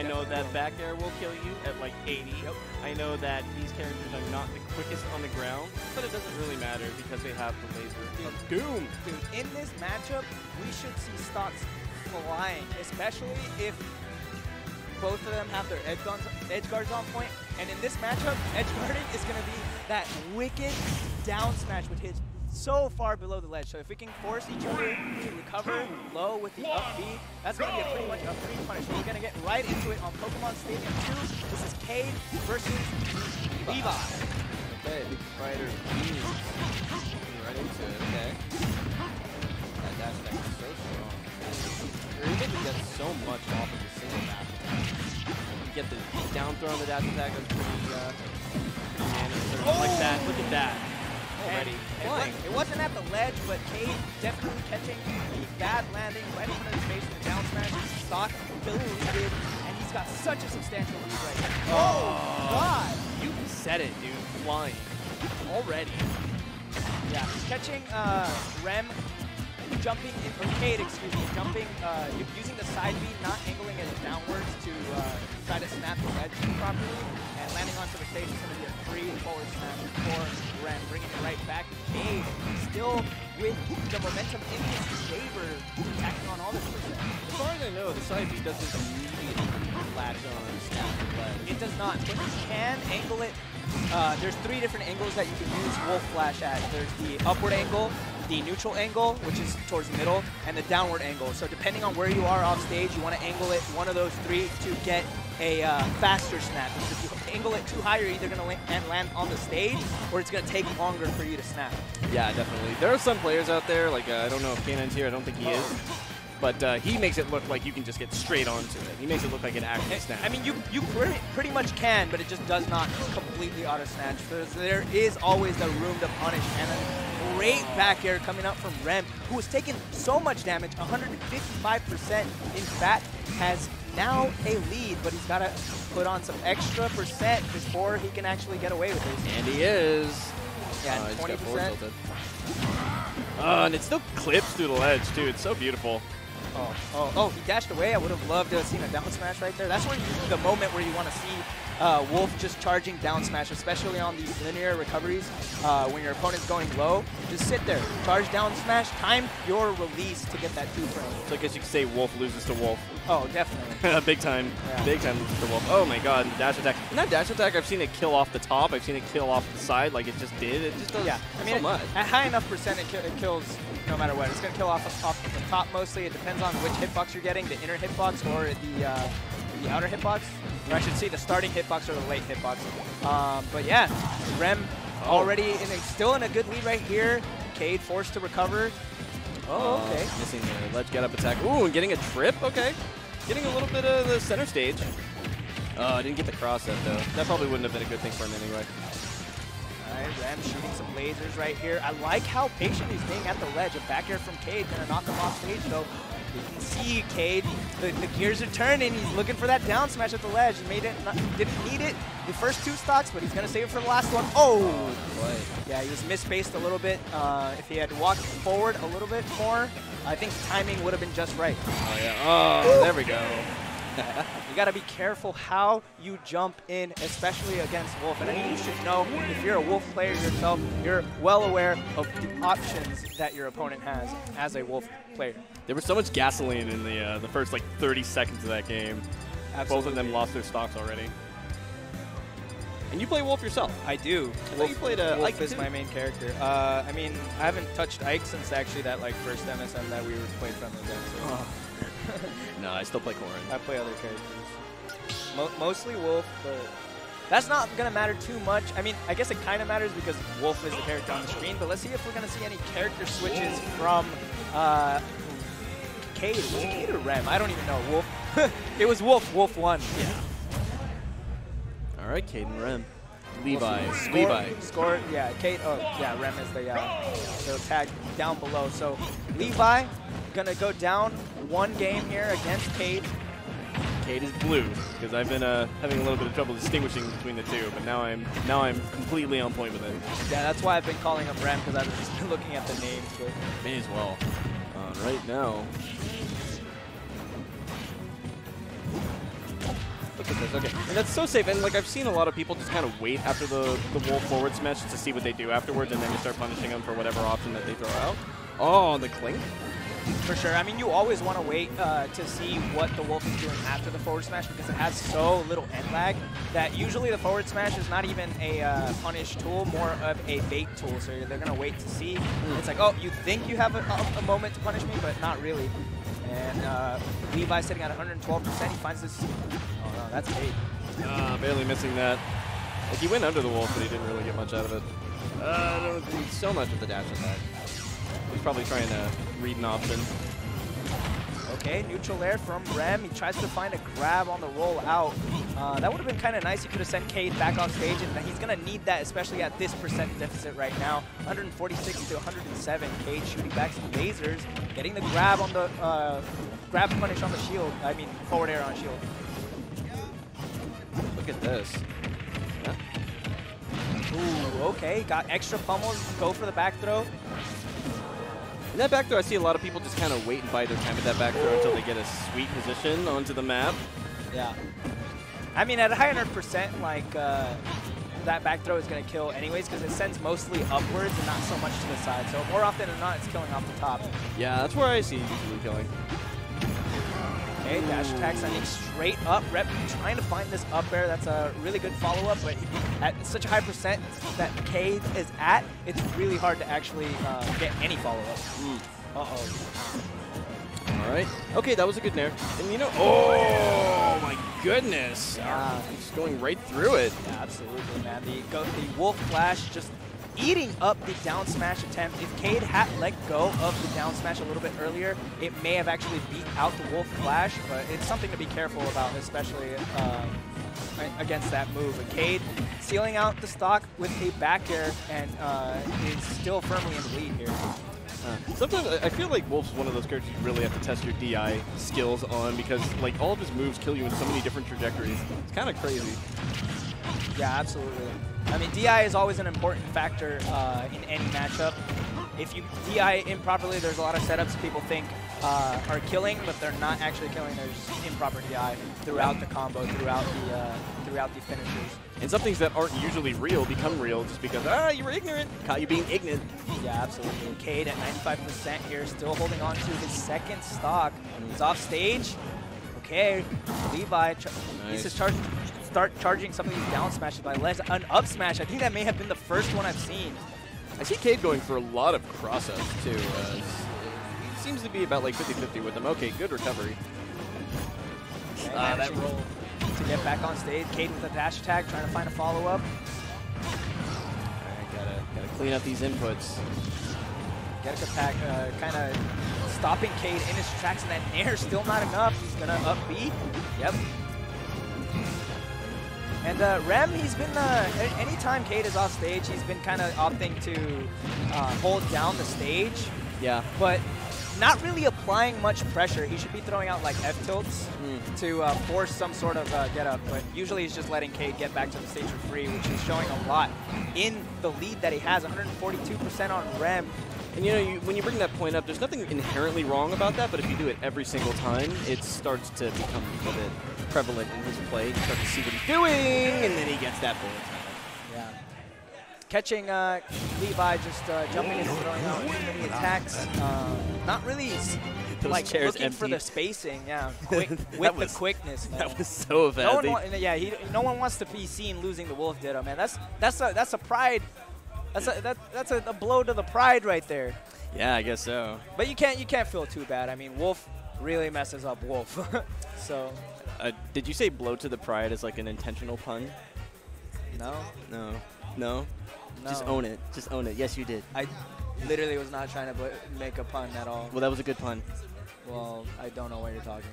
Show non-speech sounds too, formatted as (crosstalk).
I know that back air will kill you at like 80. Yep. I know that these characters are not the quickest on the ground, but it doesn't really matter because they have the laser of doom. Dude, in this matchup, we should see stocks flying, especially if both of them have their edge guards, edge guards on point. And in this matchup, edge guarding is going to be that wicked down smash, which hits so far below the ledge. So if we can force each other to recover low with the up B, that's going to be a pretty much a free punish. We're going to get right into it on Pokemon Stadium 2. This is Kade versus Levi. Okay, big fighter B. Right into it. Okay. That dash attack is so strong. You're able to get so much off of a single dash attack. You get the down throw on the dash attack. That's pretty, uh, pretty manly. Like that. Look at that. Already. And it, was, wasn't at the ledge, but Kade definitely catching the bad landing right in front of his face with the down smash. Stock deleted, and he's got such a substantial lead right now. Oh, God! You said it, dude. Flying. Already. Yeah, catching uh, Rem, jumping in, or excuse me, jumping, uh, using the side B, not angling it downwards to uh, try to snap the ledge properly, and landing onto the stage is going to be a free forward snap for Rem, bringing it right back. Kade still with the momentum in his favor, attacking on all this percent. As far as I know, the side B doesn't immediately latch on snap ledge. It does not, but you can angle it. Uh, there's three different angles that you can use Wolf Flash at. There's the upward angle, the neutral angle, which is towards the middle, and the downward angle. So depending on where you are off stage, you want to angle it one of those three to get a uh, faster snap. Because if you angle it too high, you're either going to land on the stage, or it's going to take longer for you to snap. Yeah, definitely. There are some players out there, like uh, I don't know if Kanan's here, I don't think he is. But uh, he makes it look like you can just get straight onto it. He makes it look like an actual snap. I mean, you you pretty, much can, but it just does not completely auto snatch. So there is always the room to punish, and great back air coming up from Rem, who was taking so much damage, 155%. In fact, has now a lead, but he's got to put on some extra percent before he can actually get away with this. and he is. Yeah, Uh, he just got 20%. forward tilted. Uh, and it still clips through the ledge, too. It's so beautiful. Oh, oh, oh, he dashed away. I would have loved to have seen a down smash right there. That's where you, the moment where you want to see uh, Wolf just charging down smash, especially on these linear recoveries. Uh, when your opponent's going low, just sit there, charge down smash, time your release to get that two frame. So I guess you could say Wolf loses to Wolf. Oh, definitely. (laughs) big time. Yeah. Big time loses to Wolf. Oh my god, dash attack. And that dash attack, I've seen it kill off the top. I've seen it kill off the side like it just did. It just does Yeah, I mean, so it- much. at high enough percent, it, ki- it kills no matter what. It's going to kill off, off top mostly. It depends on which hitbox you're getting, the inner hitbox or the uh, the outer hitbox. Or I should see the starting hitbox or the late hitbox. Um, but yeah, Rem Oh. already in a, still in a good lead right here. Kade forced to recover. Oh, Uh, okay. missing the ledge get up attack. Ooh, and getting a trip. Okay. Getting a little bit of the center stage. Oh, I didn't get the cross up though. That probably wouldn't have been a good thing for him anyway. Rem shooting some lasers right here. I like how patient he's being at the ledge. A back air from Kade gonna knock him off stage though. You can see Kade, the, the gears are turning. He's looking for that down smash at the ledge. He made it, not, didn't need it the first two stocks, but he's gonna save it for the last one. Oh! Play. Yeah, he was misspaced a little bit. Uh, if he had walked forward a little bit more, I think timing would have been just right. Oh yeah. Oh, there we go. (laughs) You gotta be careful how you jump in, especially against Wolf. And I think you should know, if you're a Wolf player yourself, you're well aware of the options that your opponent has as a Wolf player. There was so much gasoline in the uh, the first like 30 seconds of that game. Both of them lost their stocks already. And you play Wolf yourself. I do. thought you played, uh, Wolf Ike is too. my main character. Uh, I mean, I haven't touched Ike since actually that like first MSM that we were played from them. So (laughs) No, I still play Corrin. I play other characters. Mo- mostly Wolf, but that's not gonna matter too much. I mean, I guess it kind of matters because Wolf is the character on the screen. But let's see if we're gonna see any character switches from uh, Kade. Was it Kade or Rem? I don't even know. Wolf. (laughs) it was Wolf. Wolf won. Yeah. All right, Caden Rem. Levi. Score, Levi. Score. Yeah. Kade. Oh, yeah. Rem is the uh, the tag down below. So Levi gonna go down one game here against Kade. Kade is blue because I've been uh, having a little bit of trouble distinguishing between the two, but now I'm now I'm completely on point with it. Yeah, that's why I've been calling him Rem because I've just been looking at the names. But May as well. Uh, right now. Look at this. Okay, and that's so safe. And like I've seen a lot of people just kind of wait after the the wolf forward smash to see what they do afterwards, and then you start punishing them for whatever option that they throw out. Oh, the clink. For sure. I mean, you always want to wait uh, to see what the Wolf is doing after the forward smash because it has so little end lag that usually the forward smash is not even a uh, punish tool, more of a bait tool. So they're going to wait to see. It's like, oh, you think you have a, a, a moment to punish me, but not really. And uh, Levi sitting at 112%. He finds this. Oh, no, that's bait. Ah, barely missing that. Like he went under the wolf, but he didn't really get much out of it. Uh, I don't think so much of the dash attack. He's probably trying to read an option. Okay, neutral air from Rem. He tries to find a grab on the roll out. Uh, that would have been kind of nice. He could have sent Kade back off stage, and he's going to need that, especially at this percent deficit right now. 146 to 107. Kade shooting back some lasers, getting the grab on the uh, grab punish on the shield. I mean, forward air on shield. Look at this. Ooh, okay. Got extra pummels. Go for the back throw. In that back throw, I see a lot of people just kind of wait and bide their time at that back throw until they get a sweet position onto the map. Yeah. I mean, at a high 100%, like, uh, that back throw is going to kill anyways because it sends mostly upwards and not so much to the side. So more often than not, it's killing off the top. Yeah, that's where I see usually killing. Okay, dash attack sending straight up. Rep trying to find this up air. That's a really good follow-up, but at such a high percent that Kade is at, it's really hard to actually uh, get any follow-up. Mm. Uh-oh. All right. Okay, that was a good nair. And you know, oh my goodness. Yeah. Just going right through it. Yeah, absolutely, man. The, go, the Wolf Flash just eating up the down smash attempt. If Kade had let go of the down smash a little bit earlier, it may have actually beat out the Wolf Flash, but it's something to be careful about, especially uh, against that move. But Kade sealing out the stock with a back air and uh, is still firmly in the lead here. Uh, sometimes I feel like Wolf's one of those characters you really have to test your DI skills on because like all of his moves kill you in so many different trajectories. It's kind of crazy. Yeah, absolutely. I mean, DI is always an important factor uh, in any matchup. If you DI improperly, there's a lot of setups people think uh, are killing, but they're not actually killing. There's improper DI throughout the combo, throughout the uh, throughout the finishes. And some things that aren't usually real become real just because, ah, you were ignorant. Caught you being ignorant. Yeah, absolutely. Kade at 95% here, still holding on to his second stock. He's off stage. Okay, Levi nice. to charge, start charging some of these down smashes by less an up smash. I think that may have been the first one I've seen. I see Kade going for a lot of cross-ups, too. Uh, seems to be about like 50-50 with them. Okay, good recovery. Okay, uh, that roll to get back on stage. Kade with a dash attack, trying to find a follow-up. Alright, gotta, gotta clean up these inputs. Get attack, uh, kind of stopping Kade in his tracks, and that nair still not enough. He's gonna up B. Yep. And uh, Rem, he's been, uh, anytime Kade is off stage, he's been kind of opting to uh, hold down the stage. Yeah. But not really applying much pressure. He should be throwing out like F tilts mm. to uh, force some sort of uh, get up, but usually he's just letting Kade get back to the stage for free, which is showing a lot in the lead that he has, 142% on Rem. And you know, you, when you bring that point up, there's nothing inherently wrong about that, but if you do it every single time, it starts to become a bit prevalent in his play. You start to see what he's doing, and then he gets that bullet Yeah. Catching uh, Levi just uh, jumping and throwing out attacks. Uh, not really Those like chairs looking empty. for the spacing, yeah, (laughs) Quick, with was, the quickness, man. That was so bad. No one, wa yeah, he, no one wants to be seen losing the Wolf Ditto, man. That's that's a that's a pride. That's a that, that's a, a blow to the pride right there. Yeah, I guess so. But you can't you can't feel too bad. I mean, Wolf really messes up Wolf. (laughs) so. Uh, did you say blow to the pride as like an intentional pun? No. No. No. No. Just own it. Just own it. Yes, you did. I literally was not trying to make a pun at all. Well, that was a good pun. Well, I don't know what you're talking